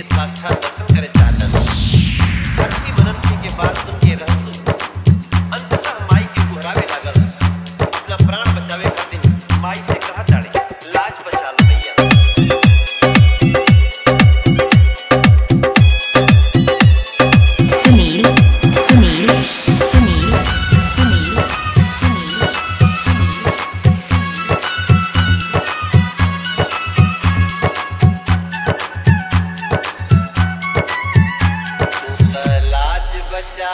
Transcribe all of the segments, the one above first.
it's not time.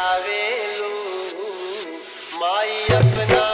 आवेलू माई अपना